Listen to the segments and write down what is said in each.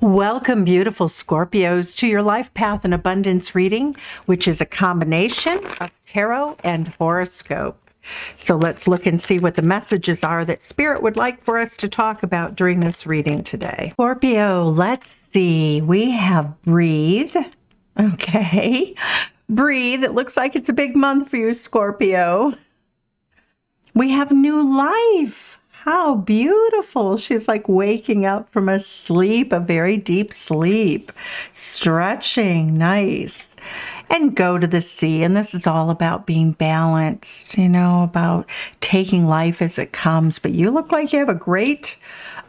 Welcome, beautiful Scorpios, to your Life Path and Abundance reading, which is a combination of tarot and horoscope. So let's look and see what the messages are that Spirit would like for us to talk about during this reading today. Scorpio, let's see. We have breathe. Okay. Breathe. It looks like it's a big month for you, Scorpio. We have new life. How beautiful. She's like waking up from a sleep, a very deep sleep, stretching. Nice and go to the sea. And this is all about being balanced, you know, about taking life as it comes. But you look like you have a great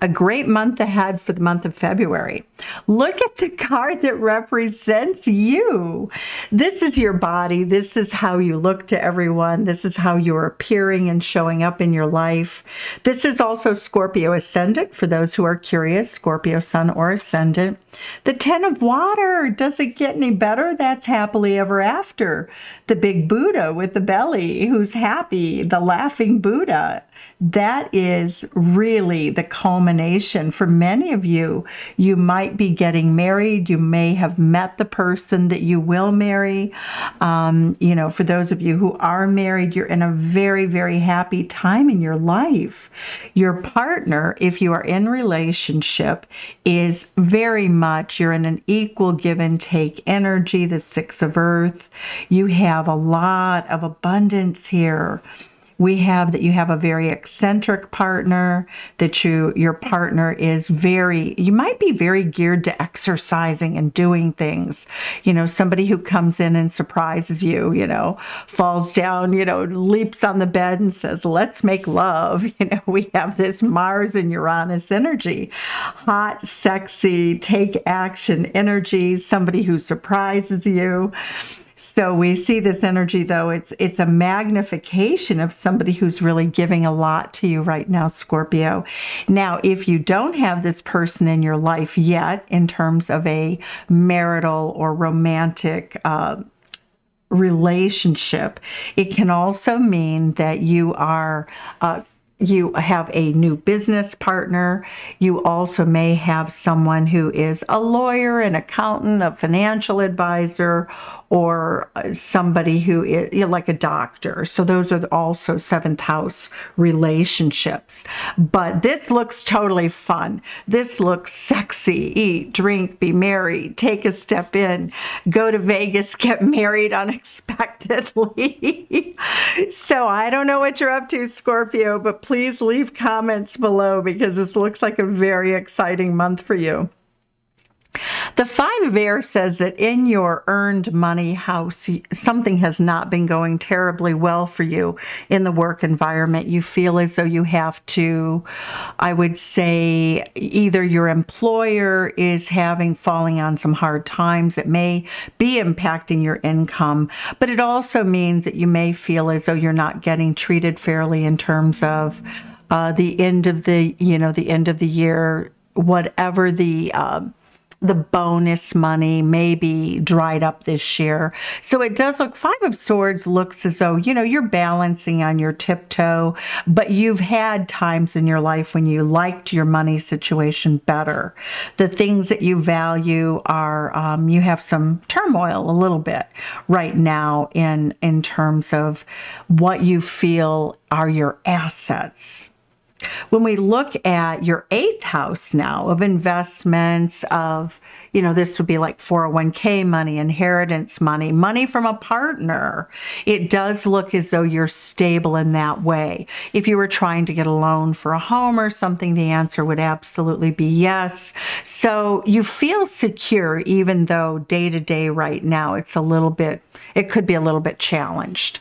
a great month ahead for the month of February. Look at the card that represents you. This is your body. This is how you look to everyone. This is how you're appearing and showing up in your life. This is also Scorpio Ascendant for those who are curious, Scorpio Sun or Ascendant. The Ten of Water, does it get any better? That's happily ever after. The big Buddha with the belly who's happy, the laughing Buddha that is really the culmination for many of you. You might be getting married. You may have met the person that you will marry. Um, you know, for those of you who are married, you're in a very, very happy time in your life. Your partner, if you are in relationship, is very much, you're in an equal give and take energy, the six of earth. You have a lot of abundance here we have that you have a very eccentric partner that you your partner is very you might be very geared to exercising and doing things. You know somebody who comes in and surprises you you know falls down you know leaps on the bed and says let's make love. You know we have this mars and uranus energy. Hot sexy take action energy somebody who surprises you so we see this energy though it's it's a magnification of somebody who's really giving a lot to you right now Scorpio. Now if you don't have this person in your life yet in terms of a marital or romantic uh, relationship. It can also mean that you are uh, you have a new business partner. You also may have someone who is a lawyer, an accountant, a financial advisor, or uh, somebody who is you know, like a doctor. So those are also seventh house relationships. But this looks totally fun. This looks sexy. Eat, drink, be merry, take a step in, go to Vegas, get married unexpectedly. so I don't know what you're up to, Scorpio, but please leave comments below because this looks like a very exciting month for you. The Five of Air says that in your earned money house, something has not been going terribly well for you in the work environment. You feel as though you have to, I would say, either your employer is having, falling on some hard times. It may be impacting your income, but it also means that you may feel as though you're not getting treated fairly in terms of uh, the end of the, you know, the end of the year, whatever the, uh, the bonus money may be dried up this year. So it does look, Five of Swords looks as though, you know, you're balancing on your tiptoe, but you've had times in your life when you liked your money situation better. The things that you value are, um, you have some turmoil a little bit right now in, in terms of what you feel are your assets when we look at your eighth house now of investments, of, you know, this would be like 401k money, inheritance money, money from a partner, it does look as though you're stable in that way. If you were trying to get a loan for a home or something, the answer would absolutely be yes. So you feel secure, even though day to day right now it's a little bit, it could be a little bit challenged.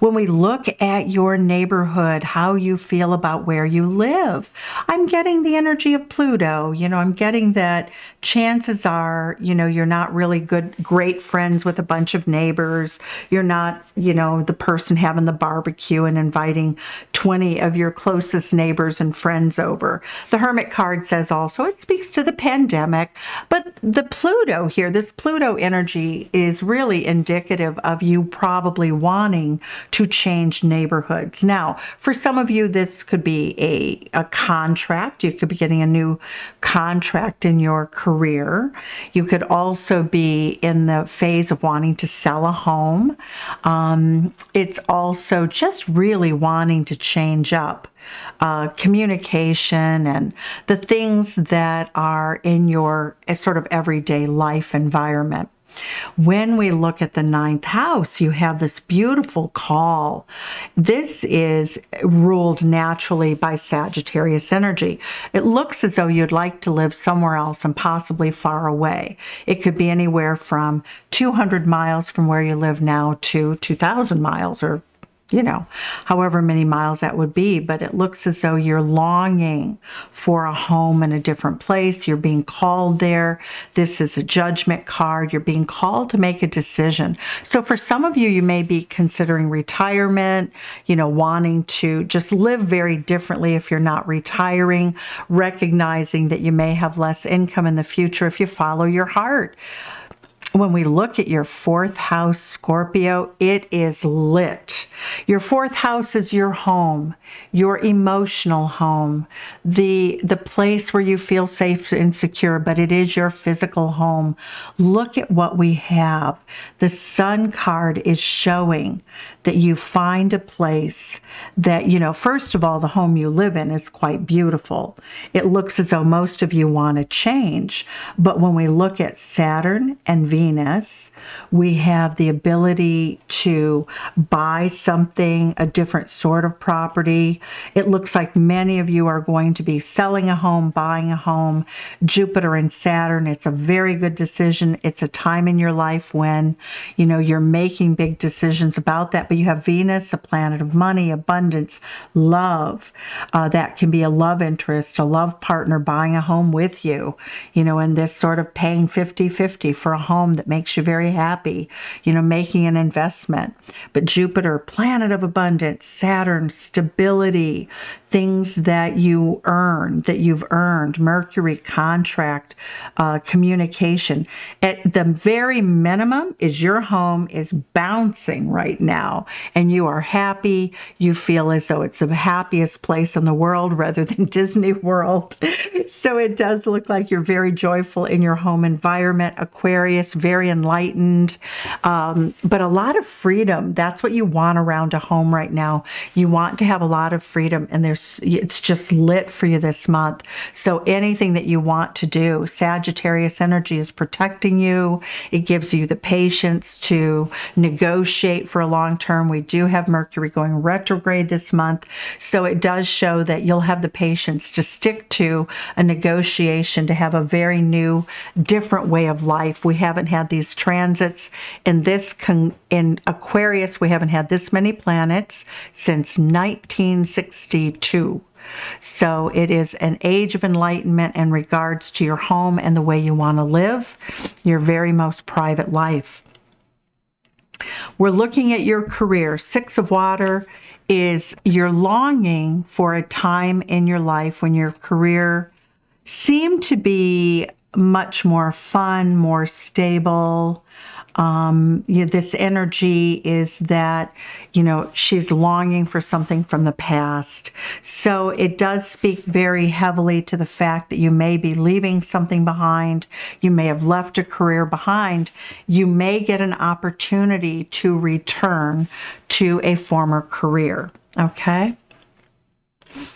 When we look at your neighborhood, how you feel about where you live. I'm getting the energy of Pluto. You know, I'm getting that chances are, you know, you're not really good, great friends with a bunch of neighbors. You're not, you know, the person having the barbecue and inviting 20 of your closest neighbors and friends over. The Hermit card says also it speaks to the pandemic, but the Pluto here, this Pluto energy is really indicative of you probably wanting to change neighborhoods. Now, for some of you, this could be a, a contract. You could be getting a new contract in your career. You could also be in the phase of wanting to sell a home. Um, it's also just really wanting to change up uh, communication and the things that are in your eh, sort of everyday life environment. When we look at the ninth house, you have this beautiful call. This is ruled naturally by Sagittarius energy. It looks as though you'd like to live somewhere else and possibly far away. It could be anywhere from 200 miles from where you live now to 2,000 miles or you know, however many miles that would be, but it looks as though you're longing for a home in a different place. You're being called there. This is a judgment card. You're being called to make a decision. So for some of you, you may be considering retirement, you know, wanting to just live very differently if you're not retiring, recognizing that you may have less income in the future if you follow your heart when we look at your fourth house, Scorpio, it is lit. Your fourth house is your home, your emotional home, the, the place where you feel safe and secure, but it is your physical home. Look at what we have. The sun card is showing that you find a place that, you know, first of all, the home you live in is quite beautiful. It looks as though most of you want to change. But when we look at Saturn and Venus, Venus. We have the ability to buy something, a different sort of property. It looks like many of you are going to be selling a home, buying a home. Jupiter and Saturn, it's a very good decision. It's a time in your life when, you know, you're making big decisions about that. But you have Venus, a planet of money, abundance, love. Uh, that can be a love interest, a love partner buying a home with you, you know, and this sort of paying 50 50 for a home that makes you very happy, you know, making an investment. But Jupiter, planet of abundance, Saturn, stability, things that you earn, that you've earned, Mercury, contract, uh, communication. At the very minimum is your home is bouncing right now and you are happy. You feel as though it's the happiest place in the world rather than Disney World. so it does look like you're very joyful in your home environment. Aquarius, very enlightened, um, but a lot of freedom. That's what you want around a home right now. You want to have a lot of freedom, and there's it's just lit for you this month. So anything that you want to do, Sagittarius energy is protecting you. It gives you the patience to negotiate for a long term. We do have Mercury going retrograde this month, so it does show that you'll have the patience to stick to a negotiation to have a very new, different way of life. We haven't had these transits in this can in Aquarius. We haven't had this many planets since 1962. So it is an age of enlightenment in regards to your home and the way you want to live, your very most private life. We're looking at your career. Six of water is you're longing for a time in your life when your career seemed to be much more fun, more stable. Um, you know, this energy is that, you know, she's longing for something from the past. So it does speak very heavily to the fact that you may be leaving something behind. You may have left a career behind. You may get an opportunity to return to a former career. Okay.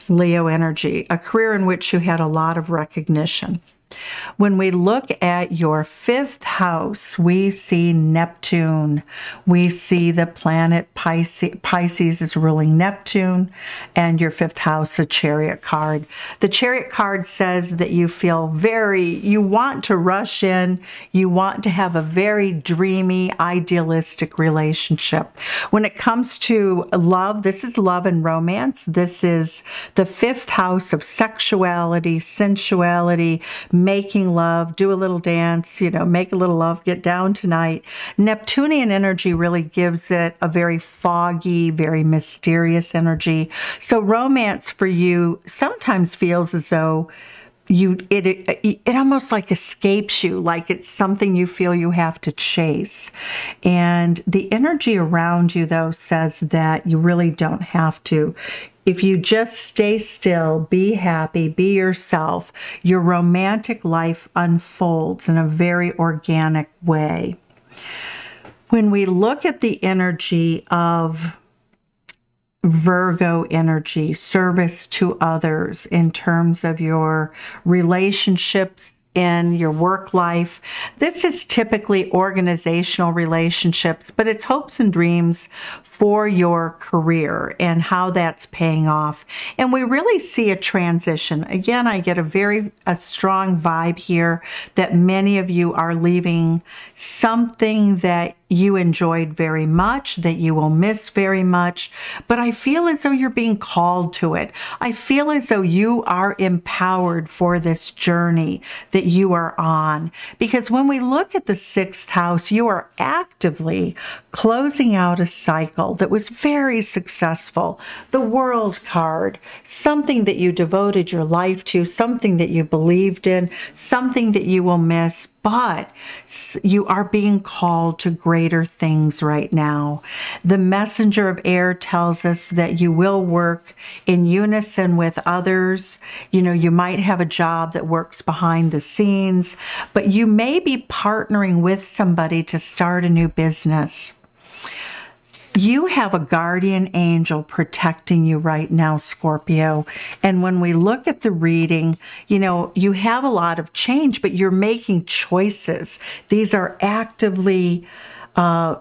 Leo energy, a career in which you had a lot of recognition. When we look at your fifth house, we see Neptune. We see the planet Pisces, Pisces is ruling Neptune, and your fifth house, a chariot card. The chariot card says that you feel very, you want to rush in, you want to have a very dreamy, idealistic relationship. When it comes to love, this is love and romance. This is the fifth house of sexuality, sensuality, making love, do a little dance, you know, make a little love, get down tonight. Neptunian energy really gives it a very foggy, very mysterious energy. So romance for you sometimes feels as though you it, it it almost like escapes you like it's something you feel you have to chase and the energy around you though says that you really don't have to if you just stay still, be happy, be yourself, your romantic life unfolds in a very organic way. When we look at the energy of Virgo energy, service to others in terms of your relationships in your work life. This is typically organizational relationships, but it's hopes and dreams for your career and how that's paying off. And we really see a transition. Again, I get a very a strong vibe here that many of you are leaving something that you enjoyed very much, that you will miss very much, but I feel as though you're being called to it. I feel as though you are empowered for this journey that you are on. Because when we look at the sixth house, you are actively closing out a cycle that was very successful. The world card, something that you devoted your life to, something that you believed in, something that you will miss but you are being called to greater things right now. The messenger of air tells us that you will work in unison with others. You know, you might have a job that works behind the scenes, but you may be partnering with somebody to start a new business. You have a guardian angel protecting you right now, Scorpio. And when we look at the reading, you know, you have a lot of change, but you're making choices. These are actively uh,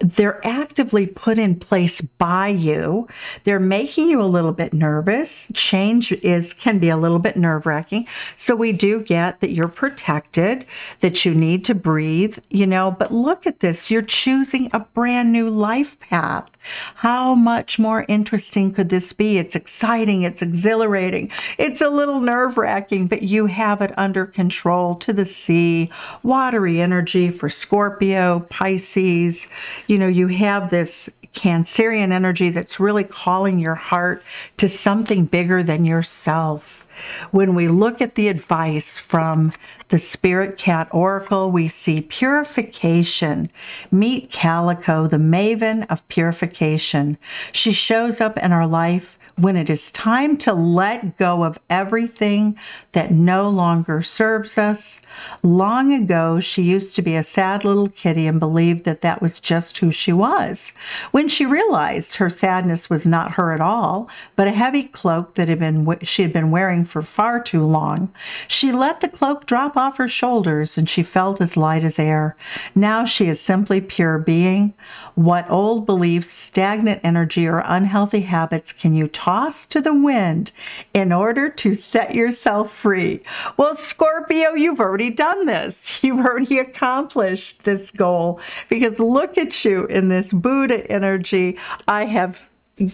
they're actively put in place by you. They're making you a little bit nervous. Change is can be a little bit nerve-wracking. So we do get that you're protected, that you need to breathe, you know, but look at this. You're choosing a brand new life path. How much more interesting could this be? It's exciting, it's exhilarating. It's a little nerve-wracking, but you have it under control to the sea. Watery energy for Scorpio, Pisces, you know, you have this Cancerian energy that's really calling your heart to something bigger than yourself. When we look at the advice from the Spirit Cat Oracle, we see purification. Meet Calico, the maven of purification. She shows up in our life when it is time to let go of everything that no longer serves us. Long ago, she used to be a sad little kitty and believed that that was just who she was. When she realized her sadness was not her at all, but a heavy cloak that had been she had been wearing for far too long, she let the cloak drop off her shoulders and she felt as light as air. Now she is simply pure being. What old beliefs, stagnant energy, or unhealthy habits can you toss to the wind in order to set yourself free? Well, Scorpio, you've already done this. You've already accomplished this goal because look at you in this Buddha energy. I have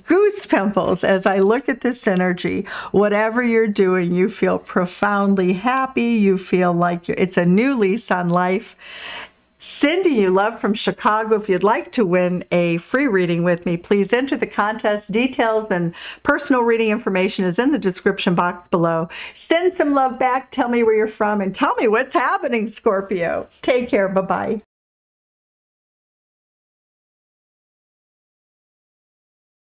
goose pimples as I look at this energy. Whatever you're doing, you feel profoundly happy. You feel like it's a new lease on life. Cindy, you love from Chicago. If you'd like to win a free reading with me, please enter the contest. Details and personal reading information is in the description box below. Send some love back. Tell me where you're from and tell me what's happening, Scorpio. Take care. Bye bye.